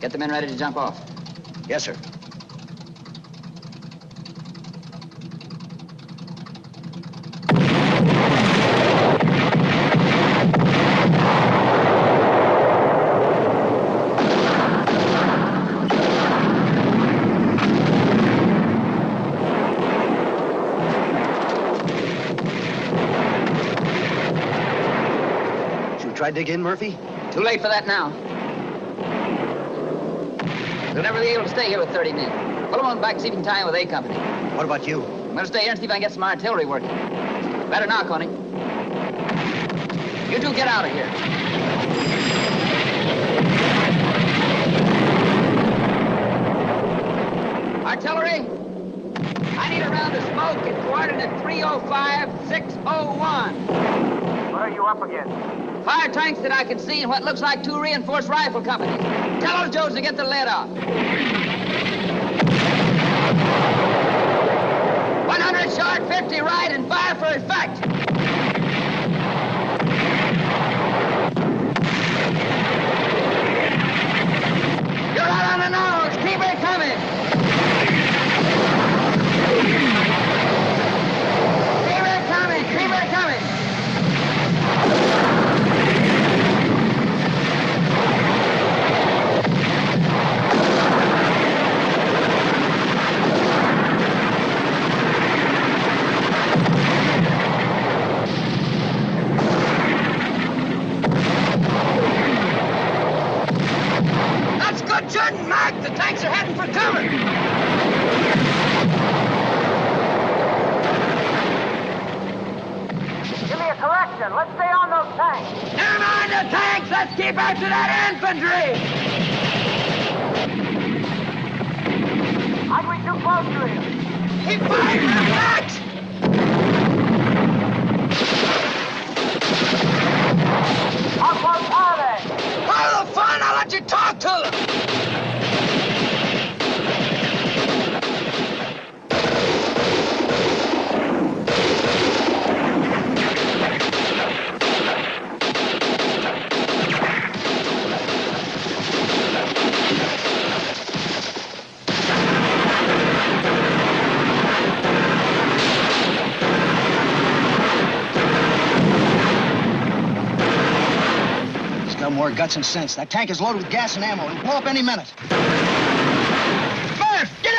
Get the men ready to jump off. Yes, sir. Should we try to dig in, Murphy? Too late for that now. We'll never be able to stay here with 30 men. Pull them on back, see if you can tie in with A Company. What about you? I'm gonna stay here and see if I can get some artillery working. Better knock on it. You two get out of here. Artillery, I need a round of smoke at coordinate 305-601. What are you up against? Fire tanks that I can see and what looks like two reinforced rifle companies. Tell those Joes to get the lead off. 100 short, 50 right, and fire for effect. You're out on the nose. Keep it coming. Keep it coming. Keep it coming. That's good shooting, Mark. The tanks are heading for cover. Give me a correction. Let's stay on those tanks. Never mind the tanks. Let's keep after that infantry. I'd be too close to you. Keep firing more guts and sense. That tank is loaded with gas and ammo. It'll blow up any minute. Murph, get